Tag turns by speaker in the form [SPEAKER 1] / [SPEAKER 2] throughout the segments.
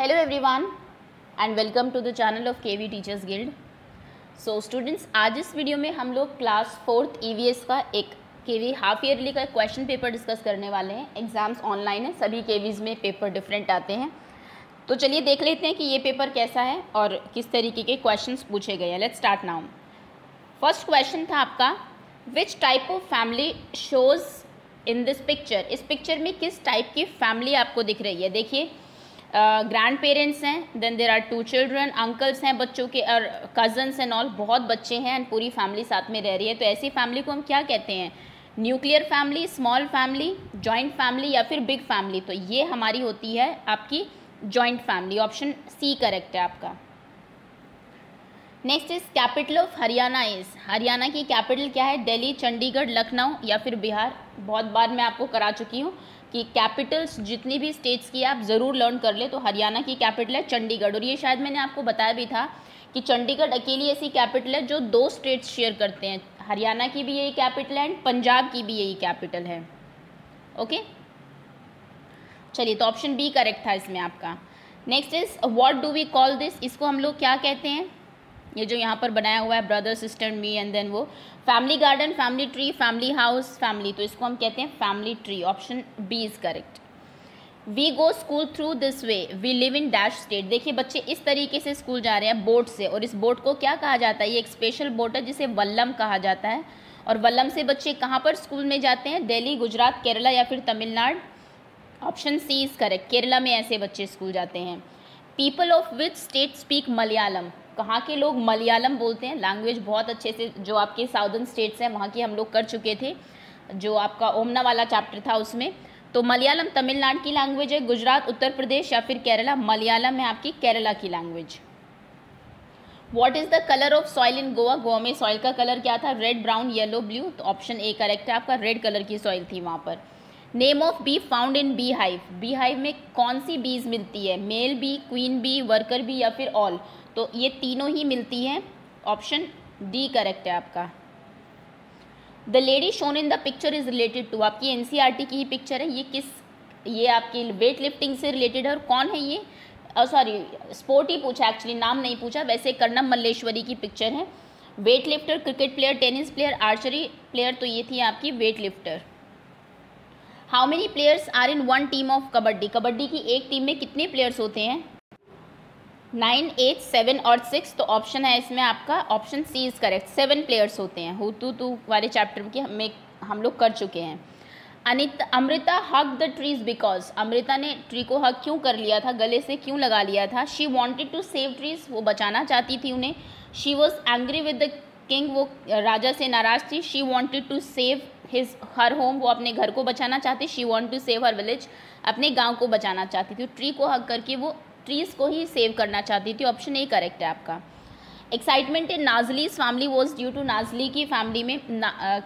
[SPEAKER 1] Hello, everyone, and welcome to the channel of KV Teachers Guild. So students आज इस video में हम लोग क्लास फोर्थ ई का एक के वी हाफ़ ईयरली का क्वेश्चन पेपर डिस्कस करने वाले हैं। एग्ज़ाम्स ऑनलाइन है, सभी के में पेपर डिफरेंट आते हैं। तो चलिए देख लेते हैं कि ये पेपर कैसा है और किस तरीके के क्वेश्चन पूछे गए हैं। Let start now first question था आपका which type of family shows in this picture इस पिक्चर में किस टाइप की फैमिली आपको दिख रही है? देखिए ग्रैंड पेरेंट्स हैं then there are two children uncles हैं, बच्चों के, और कज़न्स एंड ऑल बहुत बच्चे हैं एंड पूरी फैमिली साथ में रह रही है। तो ऐसी फैमिली को हम क्या कहते हैं? Nuclear family small family joint family या फिर बिग फैमिली तो ये हमारी होती है आपकी joint family option C correct है आपका। Next is capital of Haryana is Haryana की कैपिटल क्या है? दिल्ली चंडीगढ़ लखनऊ या फिर बिहार? बहुत बार मैं आपको करा चुकी हूँ। कि कैपिटल्स जितनी भी स्टेट्स की आप ज़रूर लर्न कर ले तो हरियाणा की कैपिटल है चंडीगढ़। और ये शायद मैंने आपको बताया भी था कि चंडीगढ़ अकेली ऐसी कैपिटल है जो दो स्टेट्स शेयर करते हैं। हरियाणा की भी यही कैपिटल है एंड पंजाब की भी यही कैपिटल है। ओके चलिए तो ऑप्शन बी करेक्ट था इसमें आपका। Next is what do we call this इसको हम लोग क्या कहते हैं? ये जो यहाँ पर बनाया हुआ है brother sister me and then वो family garden family tree family house family तो इसको हम कहते हैं family tree option B is correct we go school through this way we live in dash state देखिए बच्चे इस तरीके से स्कूल जा रहे हैं बोट से और इस बोट को क्या कहा जाता है? ये एक स्पेशल बोट है जिसे वल्लम कहा जाता है। और वल्लम से बच्चे कहाँ पर स्कूल में जाते हैं? दिल्ली, गुजरात, केरला या फिर Tamil Nadu? Option C is correct Kerala में ऐसे बच्चे स्कूल जाते हैं। People of which state speak Malayalam कहाँ के लोग मलयालम बोलते हैं? लैंग्वेज बहुत अच्छे से जो आपके साउदर्न स्टेट्स हैं, वहाँ की हम लोग कर चुके थे, जो आपका ओमना वाला चैप्टर था उसमें। तो मलयालम तमिलनाडु की लैंग्वेज है, गुजरात, उत्तर प्रदेश या फिर केरला? मलयालम है आपकी केरला की language what is the colour of soil in Goa Goa में सॉइल का कलर क्या था? रेड ब्राउन येलो ब्लू तो ऑप्शन ए करेक्ट है आपका रेड कलर की सॉइल थी वहाँ पर. Name of bee found in beehive beehive में कौन सी बीज मिलती है? Male bee queen bee worker bee या फिर ऑल तो ये तीनों ही मिलती हैं। ऑप्शन डी करेक्ट है आपका। The lady shown in the picture is related to. आपकी एन की ही पिक्चर है। ये किस, ये आपकी वेट लिफ्टिंग से रिलेटेड है और कौन है ये? सॉरी स्पोर्ट ही पूछा एक्चुअली नाम नहीं पूछा। वैसे कर्णम मल्लेश्वरी की पिक्चर है। Weight lifter cricket player tennis player archery player तो ये थी आपकी weight lifter how many players are in one team of kabaddi? Kabaddi की एक टीम में कितने प्लेयर्स होते हैं? नाइन, एट, सेवन और सिक्स तो ऑप्शन है इसमें आपका option C is correct seven players होते हैं. हु टू टू वाले चैप्टर की हमें, हम लोग कर चुके हैं। अनित, अमृता हक द ट्रीज बिकॉज़ अमृता ने ट्री को हक क्यों कर लिया था? गले से क्यों लगा लिया था? She wanted to save trees वो बचाना चाहती थी उन्हें. She was angry with the king वो राजा से नाराज़ थी. She wanted to save his her home वो अपने घर को बचाना चाहती. She want to save her village अपने गाँव को बचाना चाहती थी. ट्री को हक करके वो ट्रीज़ को ही सेव करना चाहती थी ऑप्शन ए करेक्ट है आपका। Excitement in Nazli's family was due to Nazli की फैमिली में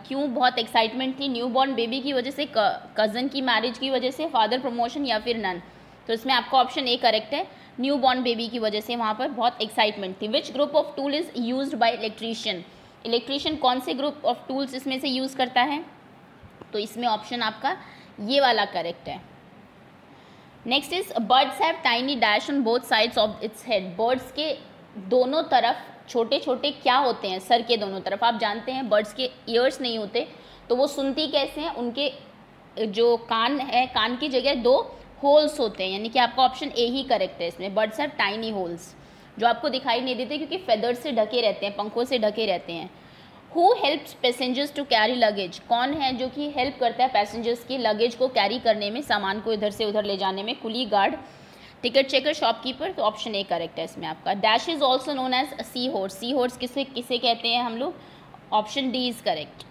[SPEAKER 1] क्यों बहुत एक्साइटमेंट थी? न्यू बॉर्न बेबी की वजह से कज़न की मैरिज की वजह से फादर प्रमोशन या फिर नन तो इसमें आपका ऑप्शन ए करेक्ट है। न्यू बॉर्न बेबी की वजह से वहाँ पर बहुत एक्साइटमेंट थी। Which group of tool is use by electrician electrician कौन से ग्रुप ऑफ़ टूल्स इसमें से यूज़ करता है? तो इसमें ऑप्शन आपका ये वाला करेक्ट है। Next is birds have tiny dash on both sides of its head birds के दोनों तरफ़ छोटे छोटे क्या होते हैं? सर के दोनों तरफ़। आप जानते हैं बर्ड्स के ईयर्स नहीं होते तो वो सुनती कैसे हैं? उनके, जो कान है, कान की जगह दो होल्स होते हैं। यानी कि आपका ऑप्शन ए ही करेक्ट है इसमें। बर्ड्स हैव टाइनी होल्स जो आपको दिखाई नहीं देते, क्योंकि फेदर से ढके रहते हैं, पंखों से ढके रहते हैं। Who helps passengers to carry luggage कौन है जो कि हेल्प करता है पैसेंजर्स की लगेज को कैरी करने में, सामान को इधर से उधर ले जाने में? Coolie guard ticket checker shopkeeper तो ऑप्शन ए करेक्ट है इसमें आपका। Dash is also known as sea horse sea horse किसे किसे कहते हैं हम लोग? ऑप्शन डी इज़ करेक्ट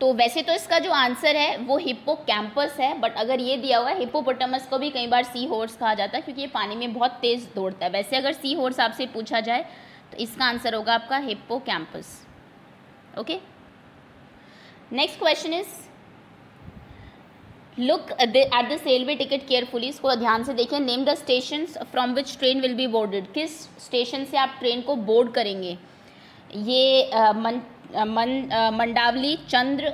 [SPEAKER 1] तो वैसे तो इसका जो आंसर है, वो हिप्पो कैंपस है बट अगर ये दिया हुआ है हिप्पोपोटामस को भी कई बार सी होर्स कहा जाता है, क्योंकि ये पानी में बहुत तेज़ दौड़ता है। वैसे अगर सी होर्स आपसे पूछा जाए तो इसका आंसर होगा आपका hippo campus okay? Next question is look at the railway ticket carefully इसको ध्यान से देखें name the station from which train will be boarded किस स्टेशन से आप ट्रेन को बोर्ड करेंगे? ये uh, मन, मन मंडावली चंद्र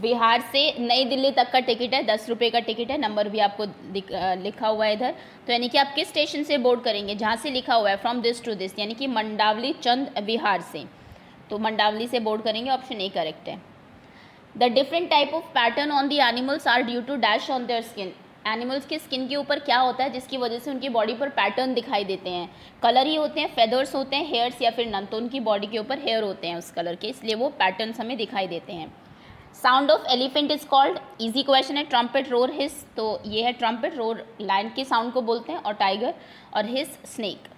[SPEAKER 1] बिहार से नई दिल्ली तक का टिकट है. दस रुपये का टिकट है. नंबर भी आपको लिखा हुआ है इधर. तो यानी कि आप किस स्टेशन से बोर्ड करेंगे? जहाँ से लिखा हुआ है. फ्रॉम दिस टू दिस यानी कि मंडावली चंद बिहार से. तो मंडावली से बोर्ड करेंगे ऑप्शन ए करेक्ट है। The different type of pattern on the animals are due to dash on their skin animals के स्किन के ऊपर क्या होता है, जिसकी वजह से उनकी बॉडी पर पैटर्न दिखाई देते हैं। कलर ही होते हैं फेदर्स होते हैं हेयर्स या फिर नन तो उनकी बॉडी के ऊपर हेयर होते हैं उस कलर के, इसलिए वो पैटर्न्स हमें दिखाई देते हैं। Sound of elephant is called easy question है ट्रम्पेट रोर हिस तो ये है ट्रम्पेट रोर लाइन के साउंड को बोलते हैं, और टाइगर और hiss snake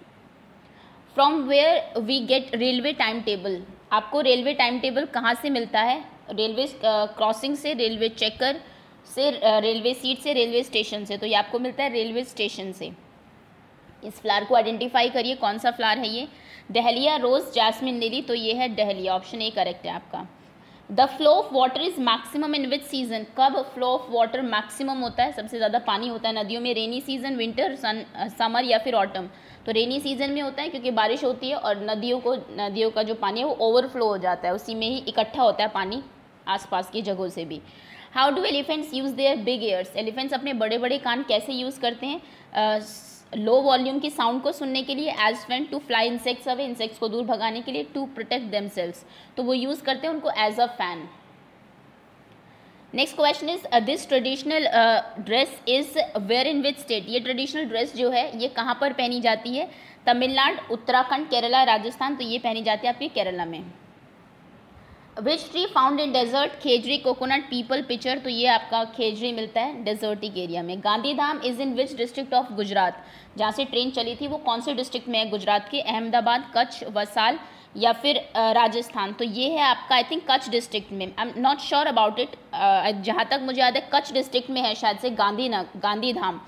[SPEAKER 1] from where we get railway time table आपको रेलवे टाइम टेबल कहाँ से मिलता है? रेलवे क्रॉसिंग से, रेलवे चेकर से रेलवे सीट से, रेलवे स्टेशन से। तो ये आपको मिलता है रेलवे स्टेशन से। इस फ्लावर को आइडेंटिफाई करिए, कौन सा फ्लावर है ये? डहलिया रोज़ जैस्मिन लिली तो ये है डहलिया ऑप्शन ए करेक्ट है आपका। The flow of water is maximum in which season कब फ्लो ऑफ़ वाटर मैक्सिमम होता है? सबसे ज़्यादा पानी होता है नदियों में rainy season winter sun summer या फिर ऑटम तो रेनी सीज़न में होता है क्योंकि बारिश होती है और नदियों को, नदियों का जो पानी है वो ओवरफ्लो हो जाता है। उसी में ही इकट्ठा होता है पानी आसपास की जगहों से भी। How do elephants use their big ears elephants अपने बड़े बड़े कान कैसे यूज़ करते हैं? लो वॉल्यूम की साउंड को सुनने के लिए as friend to fly insects away insects को दूर भगाने के लिए टू प्रोटेक्ट देम तो वो यूज़ करते हैं उनको as a fan next question is this traditional dress is wear in which state ये ट्रेडिशनल ड्रेस जो है, ये कहाँ पर पहनी जाती है? तमिलनाडु, उत्तराखंड, केरला, राजस्थान तो ये पहनी जाती है आपकी केरला में. Which tree found in desert khejri coconut peepal pitcher तो ये आपका खेजरी मिलता है डेजर्टिक एरिया में। Gandhi Dham is in which district of Gujarat जहाँ से ट्रेन चली थी, वो कौन से डिस्ट्रिक्ट में है? गुजरात के अहमदाबाद, कच्छ, वसाल या फिर राजस्थान? तो ये है आपका आई थिंक कच्छ डिस्ट्रिक्ट में। I am not sure about it जहाँ तक मुझे याद है, कच्छ डिस्ट्रिक्ट में है शायद से गांधी गांधी धाम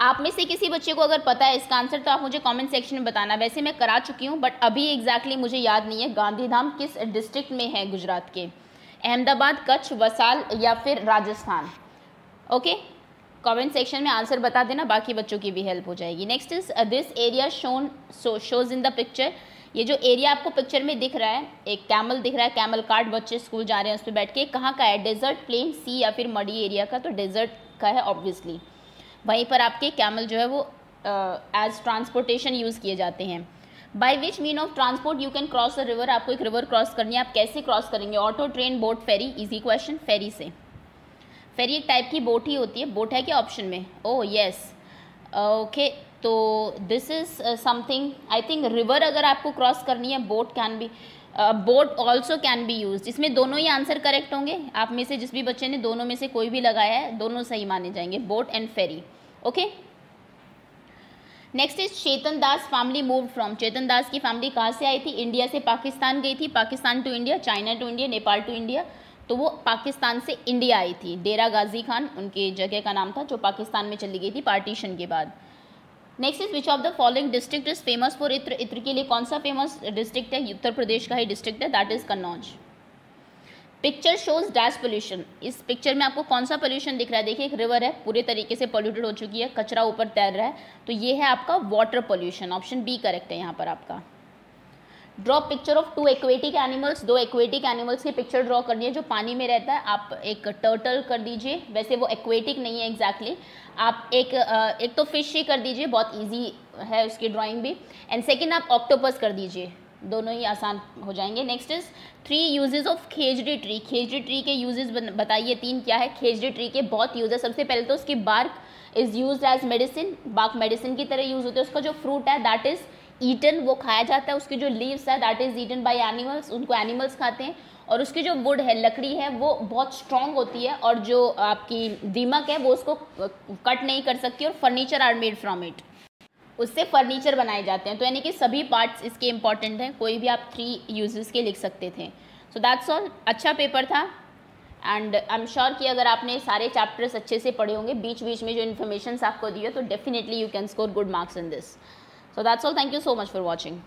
[SPEAKER 1] आप में से किसी बच्चे को अगर पता है इसका आंसर तो आप मुझे कमेंट सेक्शन में बताना। वैसे मैं करा चुकी हूँ बट अभी एग्जैक्टली exactly मुझे याद नहीं है गांधीधाम किस डिस्ट्रिक्ट में है गुजरात के। अहमदाबाद, कच्छ, वसाल या फिर राजस्थान? ओके कमेंट सेक्शन में आंसर बता देना, बाकी बच्चों की भी हेल्प हो जाएगी। Next is this area shown shows in the picture ये जो एरिया आपको पिक्चर में दिख रहा है, एक कैमल दिख रहा है कैमल कार्ड बच्चे स्कूल जा रहे हैं उस पर बैठ के। कहाँ का है? डेजर्ट प्लेन सी या फिर मडी एरिया का? तो डेजर्ट का है ऑब्वियसली वहीं पर आपके कैमल जो है वो एज ट्रांसपोर्टेशन यूज़ किए जाते हैं। By which mean of transport you can cross the river आपको एक रिवर क्रॉस करनी है। आप कैसे क्रॉस करेंगे? Auto train boat ferry easy question ferry से। फेरी एक टाइप की बोट ही होती है। बोट है क्या ऑप्शन में? ओ यस ओके तो this is something I think river अगर आपको क्रॉस करनी है boat can be boat also can be use इसमें दोनों ही आंसर करेक्ट होंगे? आप में से जिस भी बच्चे ने दोनों में से कोई भी लगाया है, दोनों सही माने जाएँगे boat and ferry okay next is Chetan Das family move from Chetan Das की फैमिली कहाँ से आई थी? इंडिया से पाकिस्तान गई थी, Pakistan to India China to India Nepal to India तो वो पाकिस्तान से इंडिया आई थी। डेरा गाजी खान, उनके जगह का नाम था, जो पाकिस्तान में चली गई थी पार्टीशन के बाद। Next is which of the following district is famous for इत्र इत्र के लिए? कौन सा फ़ेमस डिस्ट्रिक्ट है? उत्तर प्रदेश का ही डिस्ट्रिक्ट है that is Kannauj picture shows dash pollution इस पिक्चर में आपको कौन सा पोल्यूशन दिख रहा है? देखिए, एक रिवर है, पूरे तरीके से पोल्यूटेड हो चुकी है, कचरा ऊपर तैर रहा है। तो ये है आपका water pollution option B correct है यहाँ पर आपका। Draw picture of two aquatic animals दो एक्वेटिक एनिमल्स की पिक्चर ड्रॉ करनी है जो पानी में रहता है। आप एक टर्टल कर दीजिए। वैसे वो एक्वेटिक नहीं है एग्जैक्टली exactly. आप एक एक तो फ़िश ही कर दीजिए, बहुत ईजी है उसकी ड्राइंग भी। एंड सेकेंड आप ऑक्टोपस कर दीजिए। दोनों ही आसान हो जाएँगे। Next is three uses of khejri tree khejri tree के यूजेस बताइए तीन क्या है? खेजड़ी ट्री के बहुत यूज़ है। सबसे पहले तो उसकी bark is use as medicine bark medicine की तरह यूज़ होती है। उसका जो फ्रूट है दैट इज़ ईटन वो खाया जाता है। उसकी जो लीव्स है that is eaten by animals उनको एनिमल्स खाते हैं। और उसकी जो वुड है, लकड़ी है, वो बहुत स्ट्रॉन्ग होती है और जो आपकी दीमक है, वो उसको कट नहीं कर सकती और furniture are made from it उससे फर्नीचर बनाए जाते हैं। तो यानी कि सभी पार्ट्स इसके इंपॉर्टेंट हैं। कोई भी आप थ्री यूजेस के लिख सकते थे। सो दैट्स ऑल अच्छा पेपर था। एंड आई एम श्योर कि अगर आपने सारे चैप्टर्स अच्छे से पढ़े होंगे बीच बीच में जो इन्फॉर्मेशन आपको दी है तो definitely you can score good marks in this So that's all. Thank you so much for watching.